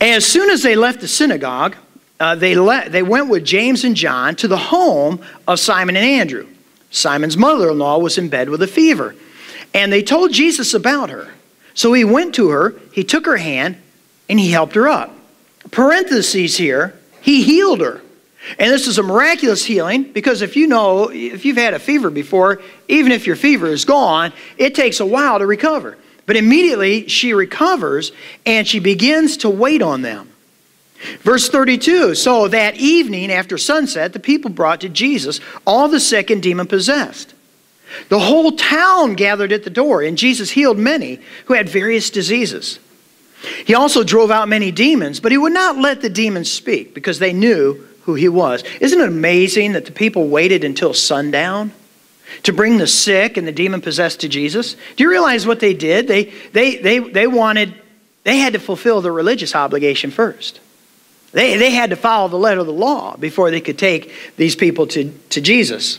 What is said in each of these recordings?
As soon as they left the synagogue, uh, they, le- they went with James and John to the home of Simon and Andrew. Simon's mother in law was in bed with a fever. And they told Jesus about her. So he went to her, he took her hand, and he helped her up. Parentheses here, he healed her. And this is a miraculous healing because if you know, if you've had a fever before, even if your fever is gone, it takes a while to recover. But immediately she recovers and she begins to wait on them. Verse 32 So that evening after sunset, the people brought to Jesus all the sick and demon possessed. The whole town gathered at the door, and Jesus healed many who had various diseases. He also drove out many demons, but he would not let the demons speak because they knew who he was. Isn't it amazing that the people waited until sundown to bring the sick and the demon possessed to Jesus? Do you realize what they did? They, they, they, they wanted, they had to fulfill the religious obligation first. They, they had to follow the letter of the law before they could take these people to, to Jesus.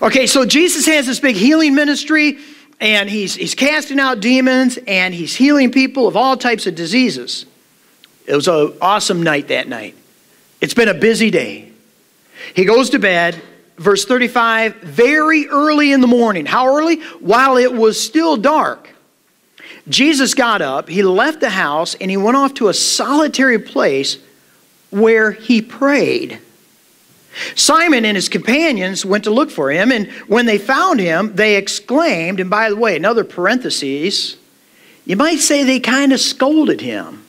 Okay, so Jesus has this big healing ministry, and he's, he's casting out demons, and he's healing people of all types of diseases. It was an awesome night that night. It's been a busy day. He goes to bed, verse 35, very early in the morning. How early? While it was still dark. Jesus got up, he left the house, and he went off to a solitary place where he prayed. Simon and his companions went to look for him, and when they found him, they exclaimed, and by the way, another parenthesis, you might say they kind of scolded him.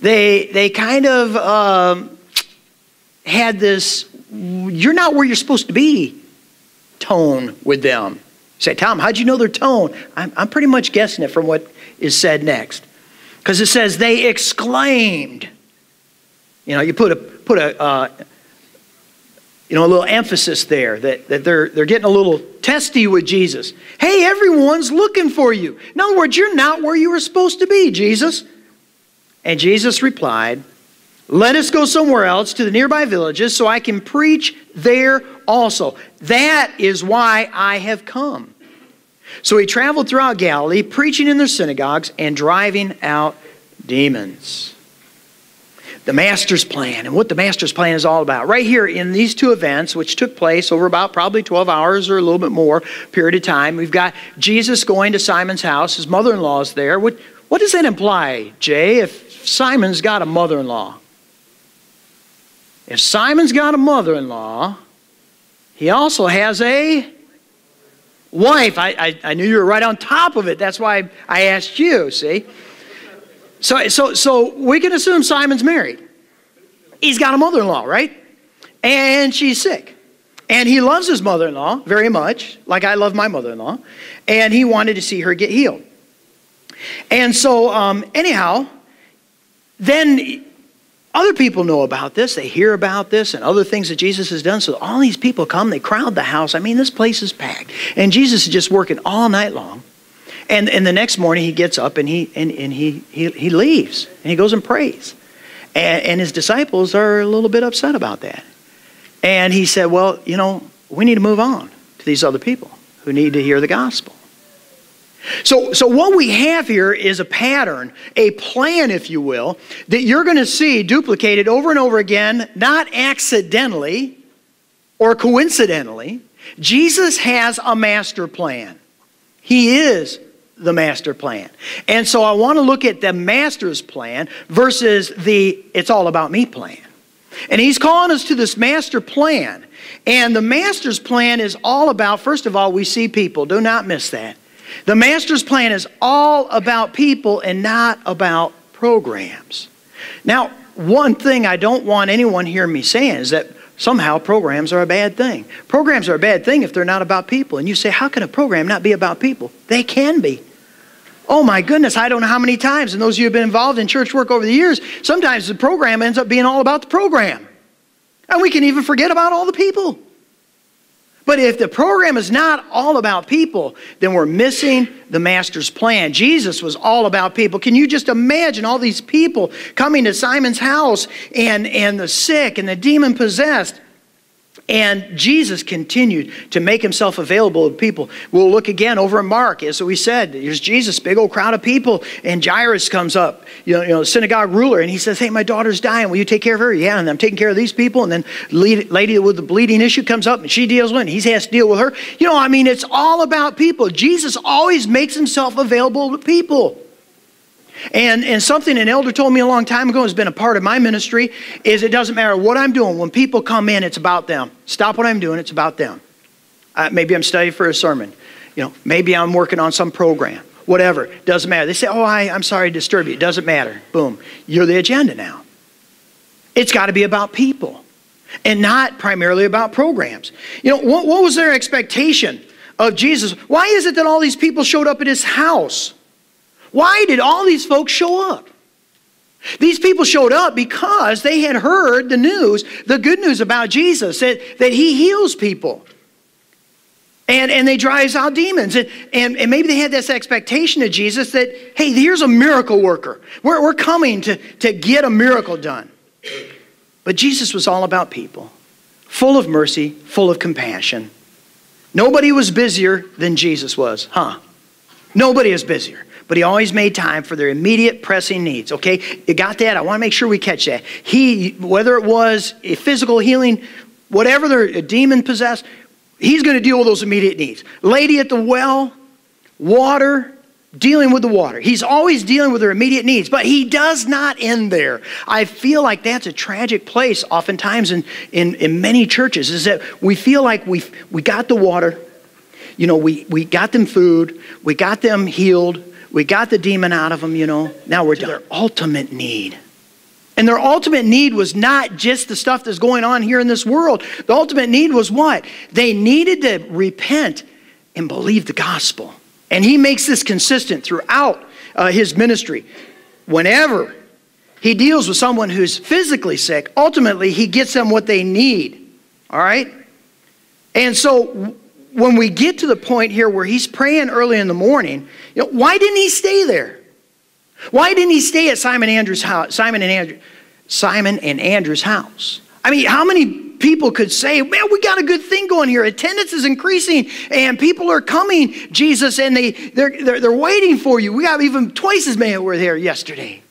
They, they kind of um, had this, you're not where you're supposed to be tone with them. Say, Tom, how'd you know their tone? I'm, I'm pretty much guessing it from what is said next. Because it says, they exclaimed. You know, you put a, put a, uh, you know, a little emphasis there that, that they're, they're getting a little testy with Jesus. Hey, everyone's looking for you. In other words, you're not where you were supposed to be, Jesus. And Jesus replied, Let us go somewhere else to the nearby villages so I can preach there also. That is why I have come. So he traveled throughout Galilee, preaching in their synagogues and driving out demons the master's plan and what the master's plan is all about. Right here in these two events, which took place over about probably 12 hours or a little bit more period of time, we've got Jesus going to Simon's house. His mother in law is there. What, what does that imply, Jay, if Simon's got a mother in law? If Simon's got a mother in law, he also has a wife. I, I, I, knew you were right on top of it. That's why I asked you, see? So, so, so we can assume Simon's married. He's got a mother in law, right? And she's sick. And he loves his mother in law very much, like I love my mother in law. And he wanted to see her get healed. And so, um, anyhow, then other people know about this. They hear about this and other things that Jesus has done. So all these people come, they crowd the house. I mean, this place is packed. And Jesus is just working all night long. And, and the next morning he gets up and he, and, and he, he, he leaves and he goes and prays. And, and his disciples are a little bit upset about that. And he said, Well, you know, we need to move on to these other people who need to hear the gospel. So, so what we have here is a pattern, a plan, if you will, that you're going to see duplicated over and over again, not accidentally or coincidentally. Jesus has a master plan. He is the master plan. And so I want to look at the master's plan versus the it's all about me plan. And he's calling us to this master plan. And the master's plan is all about, first of all, we see people. Do not miss that. The master's plan is all about people and not about programs. Now, one thing I don't want anyone hear me saying is that somehow programs are a bad thing. Programs are a bad thing if they're not about people. And you say, how can a program not be about people? They can be. Oh my goodness, I don't know how many times, and those of you who have been involved in church work over the years, sometimes the program ends up being all about the program. And we can even forget about all the people. But if the program is not all about people, then we're missing the master's plan. Jesus was all about people. Can you just imagine all these people coming to Simon's house and, and the sick and the demon possessed? And Jesus continued to make himself available to people. We'll look again over in Mark, as we said, there's Jesus, big old crowd of people, and Jairus comes up, you know, you know, synagogue ruler, and he says, Hey, my daughter's dying. Will you take care of her? Yeah, and I'm taking care of these people. And then lady with the bleeding issue comes up and she deals with it, and he has to deal with her. You know, I mean, it's all about people. Jesus always makes himself available to people. And, and something an elder told me a long time ago has been a part of my ministry is it doesn't matter what I'm doing. When people come in, it's about them. Stop what I'm doing, it's about them. Uh, maybe I'm studying for a sermon. You know, maybe I'm working on some program. Whatever. Doesn't matter. They say, oh, I, I'm sorry to disturb you. It doesn't matter. Boom. You're the agenda now. It's got to be about people and not primarily about programs. You know, what, what was their expectation of Jesus? Why is it that all these people showed up at his house? Why did all these folks show up? These people showed up because they had heard the news, the good news about Jesus, that, that he heals people. And, and they drives out demons. And, and, and maybe they had this expectation of Jesus that, hey, here's a miracle worker. We're, we're coming to, to get a miracle done. But Jesus was all about people, full of mercy, full of compassion. Nobody was busier than Jesus was, huh? Nobody is busier but he always made time for their immediate pressing needs. Okay, you got that? I want to make sure we catch that. He, whether it was a physical healing, whatever their demon possessed, he's going to deal with those immediate needs. Lady at the well, water, dealing with the water. He's always dealing with their immediate needs, but he does not end there. I feel like that's a tragic place oftentimes in, in, in many churches, is that we feel like we we got the water, you know, we, we got them food, we got them healed, we got the demon out of them, you know. Now we're to their ultimate need. And their ultimate need was not just the stuff that's going on here in this world. The ultimate need was what? They needed to repent and believe the gospel. And he makes this consistent throughout uh, his ministry. Whenever he deals with someone who's physically sick, ultimately he gets them what they need. All right? And so when we get to the point here where he's praying early in the morning, you know, why didn't he stay there? Why didn't he stay at Simon Andrew's house? Simon and Andrew, Simon and Andrew's house. I mean, how many people could say, "Man, we got a good thing going here. Attendance is increasing, and people are coming, Jesus, and they they're they're, they're waiting for you. We got even twice as many were there yesterday."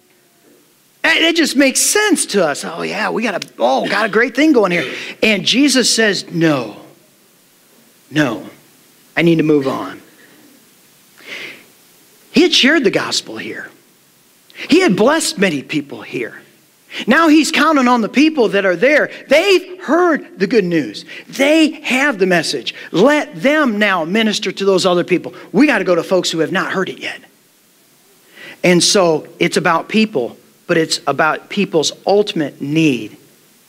And it just makes sense to us. Oh yeah, we got a oh got a great thing going here. And Jesus says, "No." No, I need to move on. He had shared the gospel here, he had blessed many people here. Now he's counting on the people that are there. They've heard the good news. They have the message. Let them now minister to those other people. We got to go to folks who have not heard it yet. And so it's about people, but it's about people's ultimate need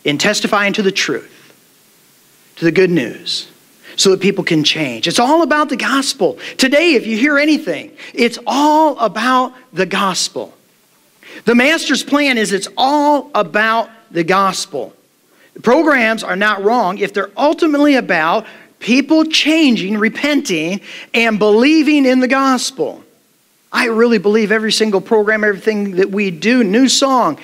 in testifying to the truth, to the good news so that people can change. It's all about the gospel. Today, if you hear anything, it's all about the gospel. The master's plan is it's all about the gospel. The programs are not wrong if they're ultimately about people changing, repenting, and believing in the gospel. I really believe every single program, everything that we do, new song,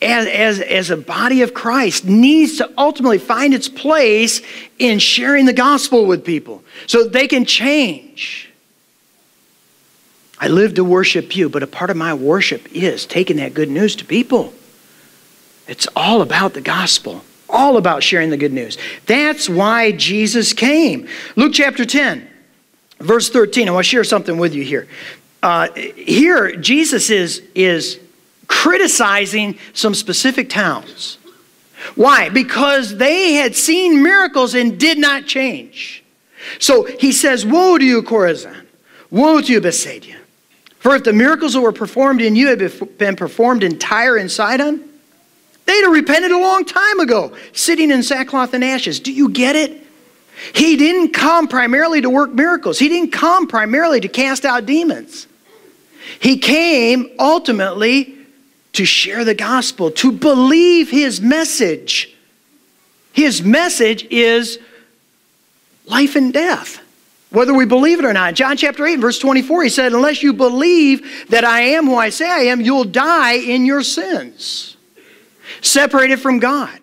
as, as, as a body of Christ needs to ultimately find its place in sharing the gospel with people so they can change. I live to worship you, but a part of my worship is taking that good news to people. It's all about the gospel, all about sharing the good news. That's why Jesus came. Luke chapter 10, verse 13. I want to share something with you here. Uh, here, Jesus is, is criticizing some specific towns. Why? Because they had seen miracles and did not change. So he says, Woe to you, Chorazin! Woe to you, Bethsaida! For if the miracles that were performed in you had been performed in Tyre and Sidon, they'd have repented a long time ago, sitting in sackcloth and ashes. Do you get it? He didn't come primarily to work miracles. He didn't come primarily to cast out demons. He came ultimately to share the gospel, to believe his message. His message is life and death, whether we believe it or not. John chapter 8, verse 24, he said, Unless you believe that I am who I say I am, you'll die in your sins, separated from God.